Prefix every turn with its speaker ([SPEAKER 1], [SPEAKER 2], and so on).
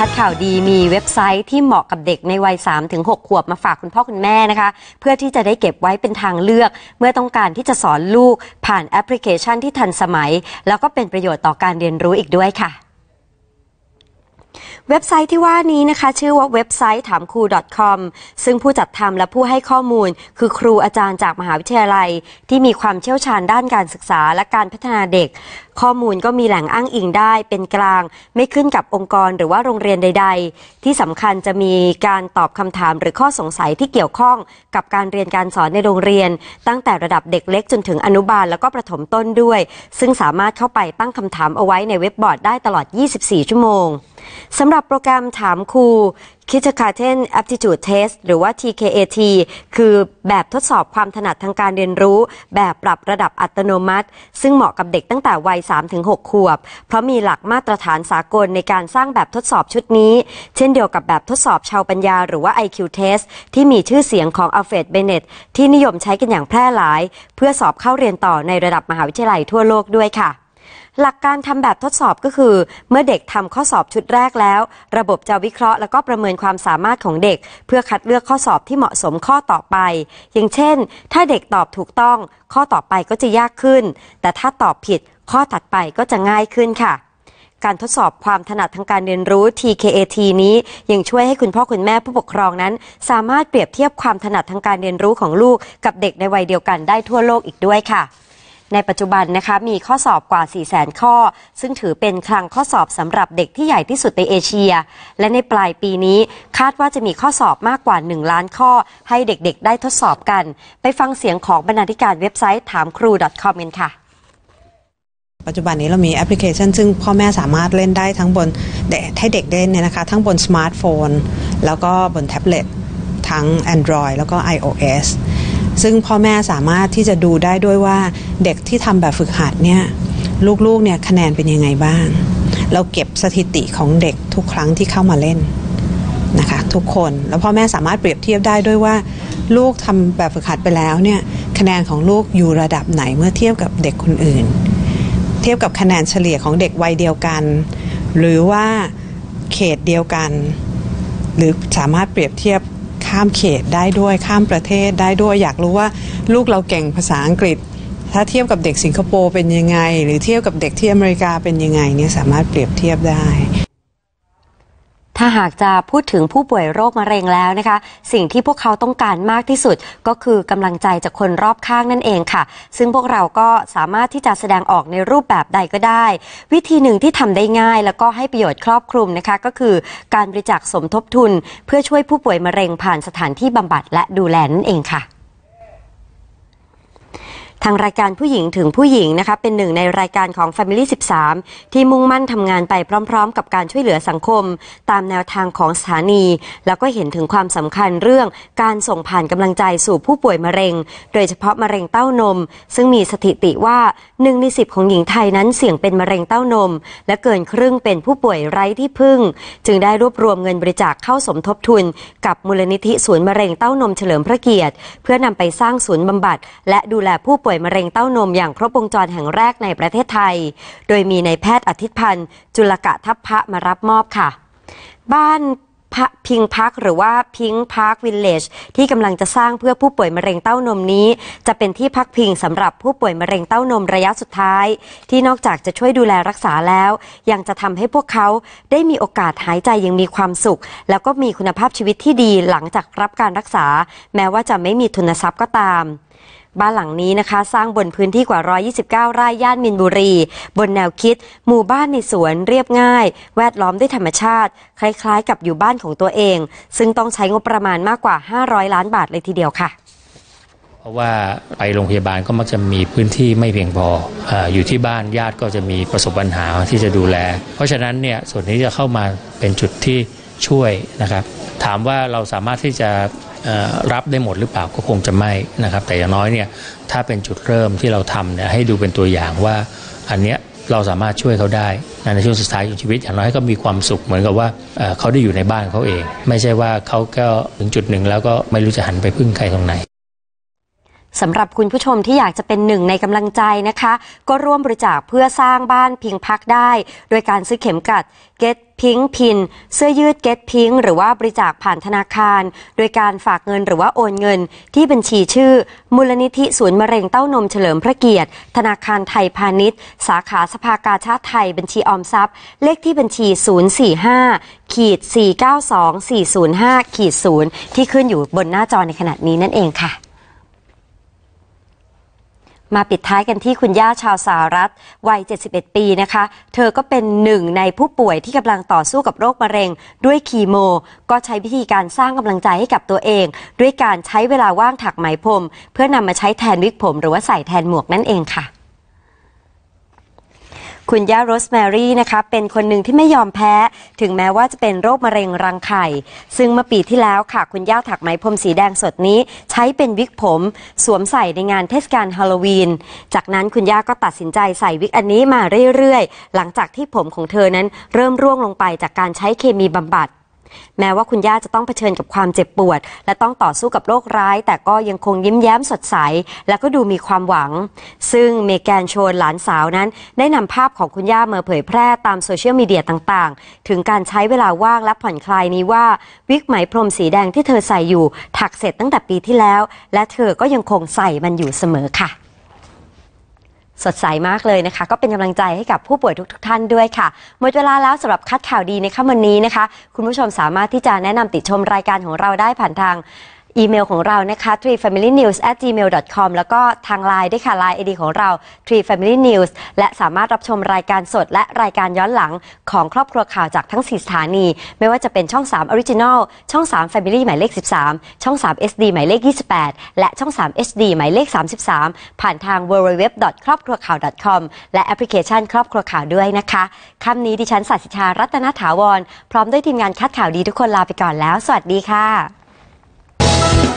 [SPEAKER 1] ทัดข่าวดีมีเว็บไซต์ที่เหมาะกับเด็กในวัย 3-6 ขวบมาฝากคุณพ่อคุณแม่นะคะ เพื่อที่จะได้เก็บไว้เป็นทางเลือก เมื่อต้องการที่จะสอนลูกผ่านแอปพลิเคชันที่ทันสมัย แล้วก็เป็นประโยชน์ต่อการเรียนรู้อีกด้วยค่ะ เว็บไซต์ที่ว่านี้นะคะ ชื่อว่าเว็บไซต์ถามครู .com ซึ่งผู้จัดทำและผู้ให้ข้อมูล คือครูอาจารย์จากมหาวิทยาลัย ที่มีความเชี่ยวชาญด้านการศึกษาและการพัฒนาเด็ก ข้อมูลก็มีแหล่งอ้างอิงได้เป็นกลาง ไม่ขึ้นกับองค์กรหรือว่าโรงเรียนใด ๆ ที่สำคัญจะมีการตอบคำถามหรือข้อสงสัยที่เกี่ยวข้องกับการเรียนการสอนในโรงเรียน ตั้งแต่ระดับเด็กเล็กจนถึงอนุบาลแล้วก็ประถมต้นด้วย ซึ่งสามารถเข้าไปตั้งคำถามเอาไว้ในเว็บบอร์ดได้ตลอด 24 ชั่วโมง สำหรับโปรแกรมถามครู Kindergarten Aptitude Test หรือว่า TKAT คือแบบทดสอบความถนัดทางการเรียนรู้ แบบปรับระดับอัตโนมัติ ซึ่งเหมาะกับเด็กตั้งแต่วัย 3-6 ขวบ เพราะมีหลักมาตรฐานสากลในการสร้างแบบทดสอบชุดนี้ เช่นเดียวกับแบบทดสอบชาวปัญญาหรือว่า IQ Test ที่มีชื่อเสียงของอัลเฟรดเบเนตที่นิยมใช้กันอย่างแพร่หลาย เพื่อสอบเข้าเรียนต่อในระดับมหาวิทยาลัยทั่วโลกด้วยค่ะ หลักการทำแบบทดสอบก็คือ เมื่อเด็กทำข้อสอบชุดแรกแล้ว ระบบจะวิเคราะห์แล้วก็ประเมินความสามารถของเด็ก เพื่อคัดเลือกข้อสอบที่เหมาะสมข้อต่อไป อย่างเช่น ถ้าเด็กตอบถูกต้อง ข้อต่อไปก็จะยากขึ้น แต่ถ้าตอบผิด ข้อถัดไปก็จะง่ายขึ้นค่ะการทดสอบความถนัดทางการเรียนรู้ TKAT นี้ยังช่วยให้คุณพ่อคุณแม่ผู้ปกครองนั้น สามารถเปรียบเทียบความถนัดทางการเรียนรู้ของลูกกับเด็กในวัยเดียวกันได้ทั่วโลกอีกด้วยค่ะ ในปัจจุบันนะคะมีข้อสอบกว่า4 0 0 0 0 0 ข้อ ซึ่งถือเป็นคลังข้อสอบสำหรับเด็กที่ใหญ่ที่สุดในเอเชีย และในปลายปีนี้คาดว่าจะมีข้อสอบมากกว่า 1 ล้านข้อ ให้เด็กๆ ได้ทดสอบกัน ไปฟังเสียงของบรรณาธิการเว็บไซต์ถามครู .com กันค่ะ
[SPEAKER 2] ปัจจุบันนี้เรามีแอปพลิเคชัน ซึ่งพ่อแม่สามารถเล่นได้ทั้งบนให้เด็กเล่นเนี่ยนะคะ ทั้งบนสมาร์ทโฟน แล้วก็บนแท็บเล็ตทั้ง Android แล้วก็ iOS ซึ่งพ่อแม่สามารถที่จะดูได้ด้วยว่าเด็กที่ทำแบบฝึกหัดเนี่ยลูกๆเนี่ยคะแนนเป็นยังไงบ้าง เราเก็บสถิติของเด็กทุกครั้งที่เข้ามาเล่นนะคะทุกคนแล้วพ่อแม่สามารถเปรียบเทียบได้ด้วยว่า ลูกทำแบบฝึกหัดไปแล้วเนี่ยคะแนนของลูกอยู่ระดับไหนเมื่อเทียบกับเด็กคนอื่น เทียบกับคะแนนเฉลี่ยของเด็กวัยเดียวกัน หรือว่าเขตเดียวกัน หรือสามารถเปรียบเทียบ ข้ามเขตได้ด้วยข้ามประเทศได้ด้วย อยากรู้ว่าลูกเราเก่งภาษาอังกฤษ ถ้าเทียบกับเด็กสิงคโปร์เป็นยังไง หรือเทียบกับเด็กที่อเมริกาเป็นยังไงเนี่ยสามารถเปรียบเทียบได้
[SPEAKER 1] ถ้าหากจะพูดถึงผู้ป่วยโรคมะเร็งแล้วนะคะ สิ่งที่พวกเขาต้องการมากที่สุดก็คือกำลังใจจากคนรอบข้างนั่นเองค่ะ ซึ่งพวกเราก็สามารถที่จะแสดงออกในรูปแบบใดก็ได้ วิธีหนึ่งที่ทำได้ง่าย แล้วก็ให้ประโยชน์ครอบคลุมนะคะก็คือการบริจาคสมทบทุน เพื่อช่วยผู้ป่วยมะเร็งผ่านสถานที่บำบัดและดูแลนั่นเองค่ะ ทางรายการผู้หญิงถึงผู้หญิงนะคะเป็นหนึ่งในรายการของ Family 13 ที่มุ่งมั่นทำงานไปพร้อม ๆ กับการช่วยเหลือสังคม ตามแนวทางของสถานี แล้วก็เห็นถึงความสำคัญเรื่องการส่งผ่านกำลังใจสู่ผู้ป่วยมะเร็ง โดยเฉพาะมะเร็งเต้านม ซึ่งมีสถิติว่าหนึ่งในสิบของหญิงไทยนั้นเสี่ยงเป็นมะเร็งเต้านม และเกินครึ่งเป็นผู้ป่วยไร้ที่พึ่ง จึงได้รวบรวมเงินบริจาคเข้าสมทบทุน กับมูลนิธิศูนย์มะเร็งเต้านมเฉลิมพระเกียรติ เพื่อนำไปสร้างศูนย์บำบัดและดูแลผู้ป่วยมะเร็งเต้านมอย่างครบวงจรแห่งแรกในประเทศไทย โดยมีนายแพทย์อาทิพันธ์ จุลกะทัพพระมารับมอบค่ะ บ้านพิงพักหรือว่า Pink Park Village ที่กำลังจะสร้างเพื่อผู้ป่วยมะเร็งเต้านมนี้ จะเป็นที่พักพิงสำหรับผู้ป่วยมะเร็งเต้านมระยะสุดท้าย ที่นอกจากจะช่วยดูแลรักษาแล้ว ยังจะทำให้พวกเขาได้มีโอกาสหายใจยังมีความสุข แล้วก็มีคุณภาพชีวิตที่ดีหลังจากรับการรักษา แม้ว่าจะไม่มีทุนทรัพย์ก็ตาม บ้านหลังนี้นะคะ สร้างบนพื้นที่กว่า 129 ไร่ย่านมินบุรี บนแนวคิด หมู่บ้านในสวนเรียบง่าย แวดล้อมด้วยธรรมชาติ คล้ายๆ กับอยู่บ้านของตัวเอง ซึ่งต้องใช้งบประมาณมากกว่า 500 ล้านบาทเลยทีเดียวค่ะ
[SPEAKER 3] เพราะว่าไปโรงพยาบาลก็มักจะมีพื้นที่ไม่เพียงพอออยู่ที่บ้านญาติก็จะมีประสบปัญหาที่จะดูแล เพราะฉะนั้นเนี่ยส่วนนี้จะเข้ามาเป็นจุดที่ช่วยนะครับ ถามว่าเราสามารถที่จะ รับได้หมดหรือเปล่าก็คงจะไม่นะครับ แต่อย่างน้อยเนี่ยถ้าเป็นจุดเริ่มที่เราทำเนี่ยให้ดูเป็นตัวอย่างว่าอันเนี้ยเราสามารถช่วยเขาได้ในช่วงสุดท้ายของชีวิต อย่างน้อยก็มีความสุขเหมือนกับว่าเขาได้อยู่ในบ้านเขาเอง ไม่ใช่ว่าเขาก็ถึงจุดหนึ่งแล้วก็ไม่รู้จะหันไปพึ่งใครตรงไหน
[SPEAKER 1] สำหรับคุณผู้ชมที่อยากจะเป็นหนึ่งในกำลังใจนะคะ ก็ร่วมบริจาคเพื่อสร้างบ้านพิงพักได้ โดยการซื้อเข็มกลัด Get Pink Pin เสื้อยืด Get Pink หรือว่าบริจาคผ่านธนาคาร โดยการฝากเงินหรือว่าโอนเงิน ที่บัญชีชื่อ มูลนิธิศูนย์มะเร็งเต้านมเฉลิมพระเกียรติ ธนาคารไทยพาณิชย์ สาขาสภากาชาติไทยบัญชีออมทรัพย์ เลขที่บัญชี 045ขีด492 405ขีด0ที่ขึ้นอยู่บนหน้าจอในขณะนี้นั่นเองค่ะ มาปิดท้ายกันที่คุณย่าชาวสหรัฐวัย 71 ปีนะคะ เธอก็เป็นหนึ่งในผู้ป่วยที่กำลังต่อสู้กับโรคมะเร็ง ด้วยคีโม ก็ใช้วิธีการสร้างกำลังใจให้กับตัวเอง ด้วยการใช้เวลาว่างถักไหมพรม เพื่อนำมาใช้แทนวิกผม หรือว่าใส่แทนหมวกนั่นเองค่ะ คุณย่าโรสแมรี่นะคะเป็นคนหนึ่งที่ไม่ยอมแพ้ ถึงแม้ว่าจะเป็นโรคมะเร็งรังไข่ ซึ่งเมื่อปีที่แล้วค่ะ คุณย่าถักไหมพรมสีแดงสดนี้ ใช้เป็นวิกผม สวมใส่ในงานเทศกาลฮาโลวีน จากนั้นคุณย่าก็ตัดสินใจใส่วิกอันนี้มาเรื่อยๆ หลังจากที่ผมของเธอนั้นเริ่มร่วงลงไปจากการใช้เคมีบำบัด แม้ว่าคุณย่าจะต้องเผชิญกับความเจ็บปวด และต้องต่อสู้กับโรคร้าย แต่ก็ยังคงยิ้มแย้มสดใส และก็ดูมีความหวัง ซึ่งเมแกนโชนหลานสาวนั้น ได้นำภาพของคุณย่ามาเผยแพร่ตามโซเชียลมีเดียต่างๆ ถึงการใช้เวลาว่างและผ่อนคลายนี้ว่า วิกไหมพรมสีแดงที่เธอใส่อยู่ ถักเสร็จตั้งแต่ปีที่แล้ว และเธอก็ยังคงใส่มันอยู่เสมอค่ะ สดใสมากเลยนะคะ ก็เป็นกำลังใจให้กับผู้ป่วยทุกๆทท่านด้วยค่ะ หมดเวลาแล้วสำหรับคัดข่าวดีในค่ำวันนี้นะคะ คุณผู้ชมสามารถที่จะแนะนำติชมรายการของเราได้ผ่านทาง อีเมลของเรานะคะ treefamilynews@gmail.com แล้วก็ทางไลน์ด้วยค่ะไลน์ ID ของเรา treefamilynews และสามารถรับชมรายการสด และรายการย้อนหลังของครอบครัวข่าวจากทั้ง 4 สถานี ไม่ว่าจะเป็นช่อง 3 Original ช่อง 3 Family หมายเลข 13 ช่อง 3 SD หมายเลข 28 และช่อง 3 HD หมายเลข 33 ผ่านทาง www ครอบครัวข่าว .com และแอปพลิเคชันครอบครัวข่าวด้วยนะคะค่ำนี้ดิฉันสัสิชารัตนถาวร พร้อมด้วยทีมงานคัดข่าวดีทุกคนลาไปก่อนแล้ว สวัสดีค่ะ Thank you.